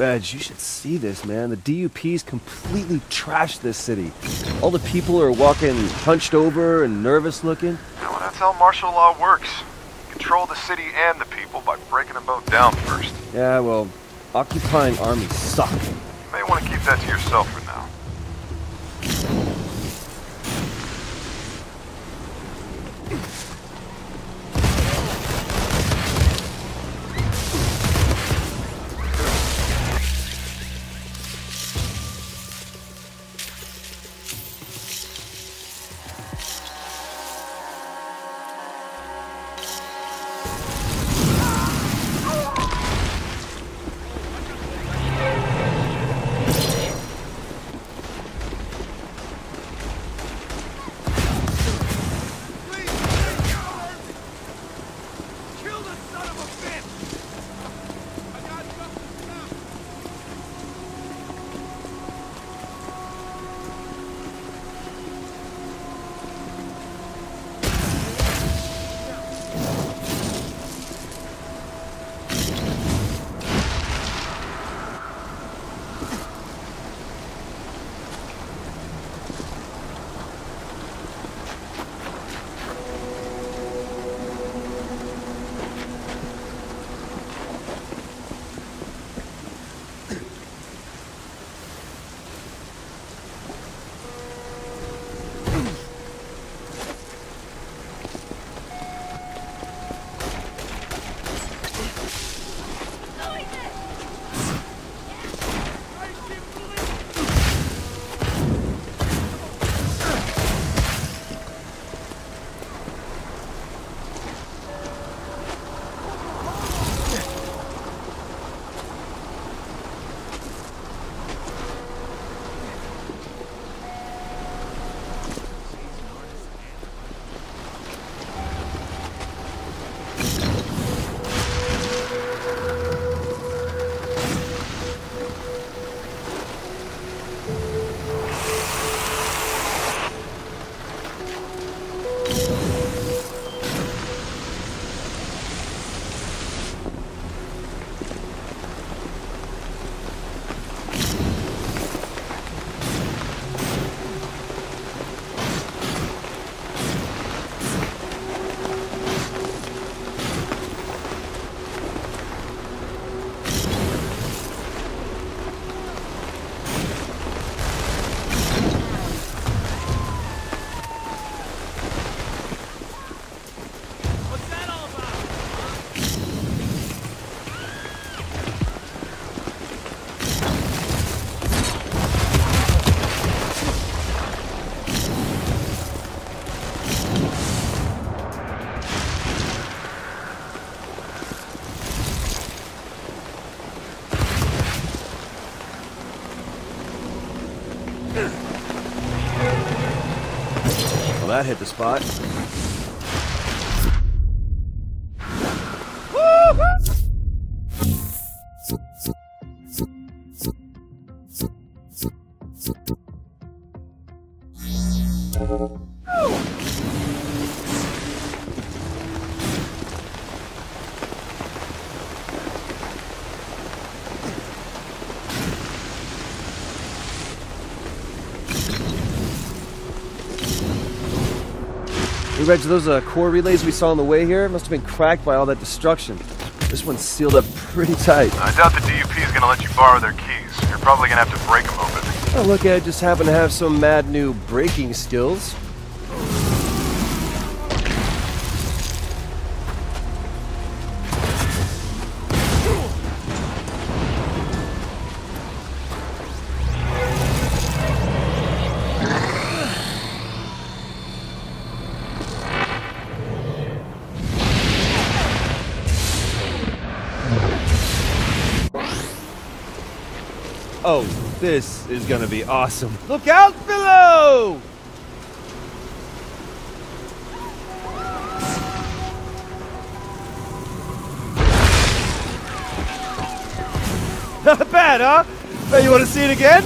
Reg, you should see this, man. The DUP's completely trashed this city. All the people are walking hunched over and nervous looking. Well, that's how martial law works. Control the city and the people by breaking them both down first. Yeah, well, occupying armies suck. You may want to keep that to yourself that hit the spot. Hey, Reg, those uh, core relays we saw on the way here must have been cracked by all that destruction. This one's sealed up pretty tight. I doubt the DUP is going to let you borrow their keys. You're probably going to have to break them open. Oh, look, I just happen to have some mad new breaking skills. This is gonna be awesome. Look out below! Not bad, huh? Hey, you wanna see it again?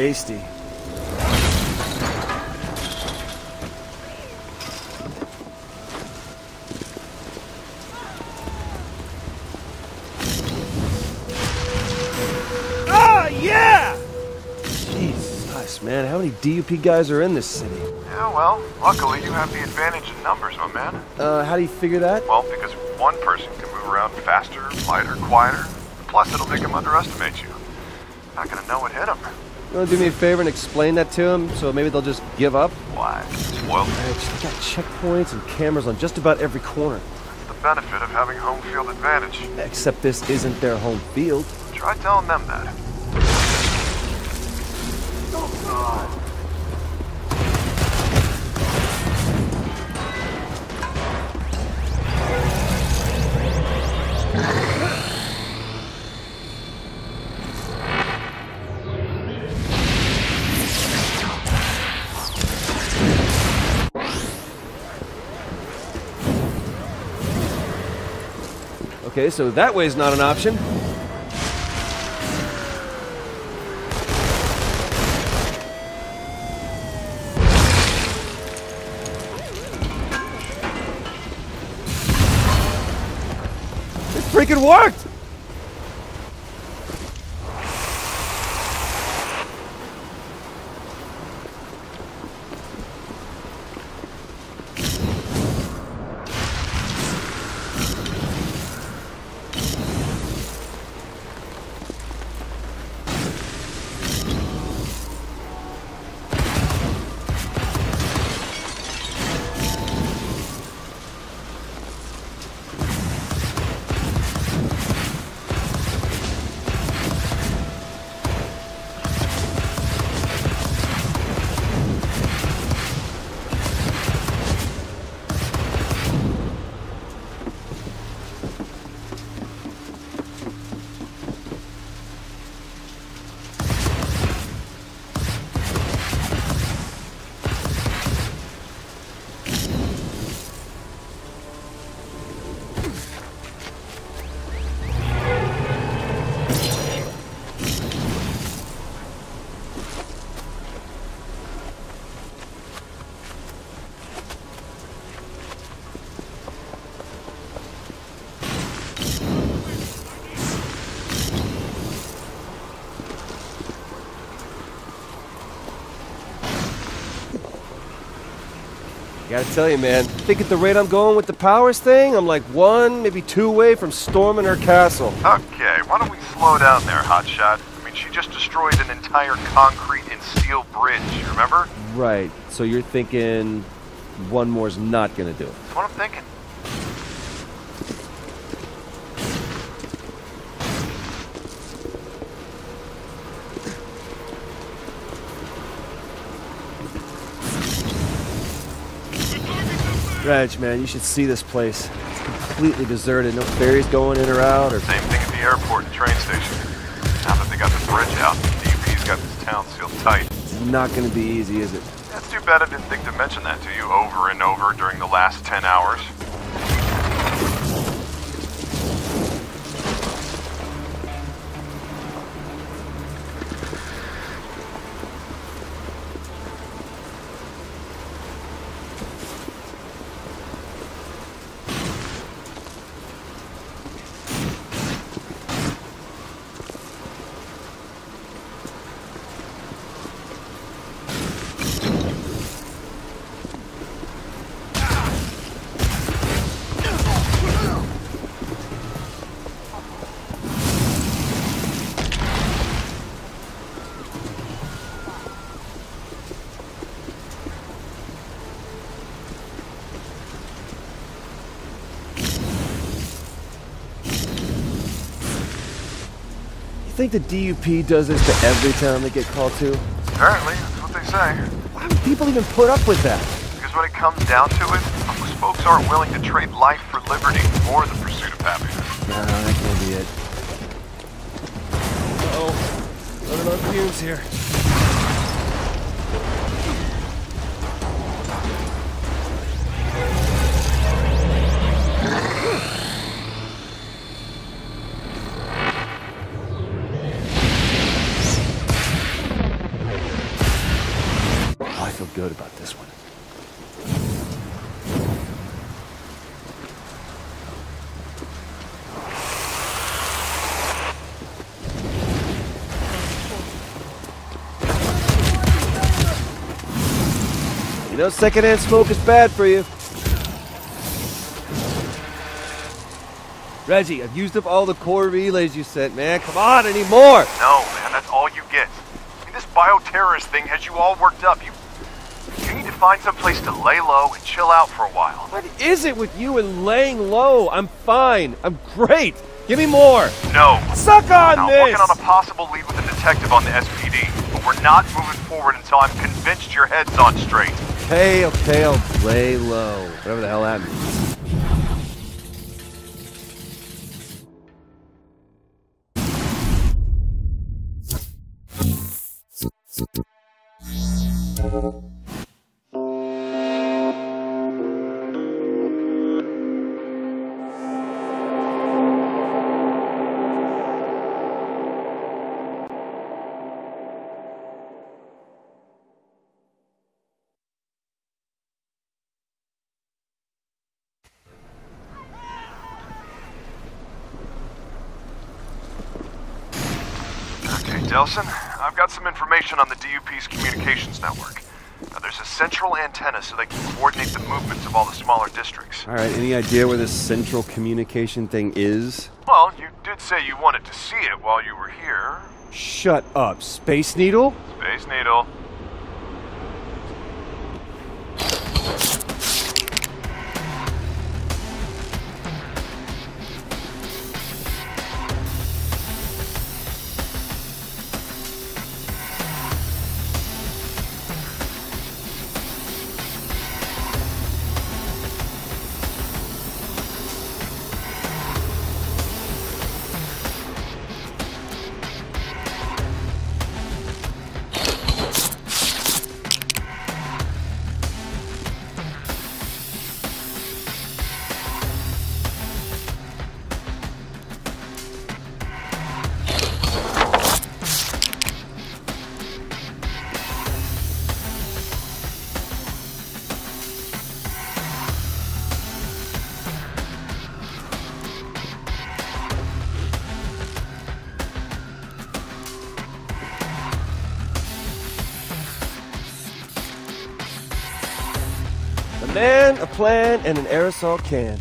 Tasty. Ah, yeah! Jesus, man, how many DUP guys are in this city? Yeah, well, luckily you have the advantage in numbers, my man. Uh, how do you figure that? Well, because one person can move around faster, lighter, quieter. Plus, it'll make them underestimate you. Not gonna know what hit them. You wanna do me a favor and explain that to them, so maybe they'll just give up? Why? Well, they got checkpoints and cameras on just about every corner. The benefit of having home field advantage. Except this isn't their home field. Try telling them that. Oh, Okay, so that way's not an option. It freaking worked! Gotta tell you, man, I think at the rate I'm going with the powers thing, I'm like one, maybe two away from storming her castle. Okay, why don't we slow down there, Hotshot? I mean, she just destroyed an entire concrete and steel bridge, remember? Right, so you're thinking one more's not gonna do it. That's what I'm thinking. Reg, man, you should see this place. It's completely deserted. No ferries going in or out, or Same thing at the airport and train station. Now that they got the bridge out, the DUP's got this town sealed tight. it's not gonna be easy, is it? That's too bad I didn't think to mention that to you over and over during the last 10 hours. Think the DUP does this to every town they get called to? Apparently, that's what they say. Why would people even put up with that? Because when it comes down to it, almost Folks aren't willing to trade life for liberty or the pursuit of happiness. No, that can't be it. Uh-oh. Running on fumes here. Feel good about this one. You know, secondhand smoke is bad for you. Reggie, I've used up all the core relays you sent, man. Come on, need more. No, man, that's all you get. I mean, this bioterrorist thing has you all worked up. You, find some place to lay low and chill out for a while. What is it with you and laying low? I'm fine. I'm great. Give me more. No. Suck on I'm this. working on a possible lead with a detective on the SPD, but we're not moving forward until I'm convinced your head's on straight. Okay, okay, I'll lay low. Whatever the hell that means. Okay, Delsin, I've got some information on the DUP's communications network. Now, there's a central antenna so they can coordinate the movements of all the smaller districts. All right, any idea where this central communication thing is? Well, you did say you wanted to see it while you were here. Shut up, Space Needle? Space Needle. Man, a plan, and an aerosol can.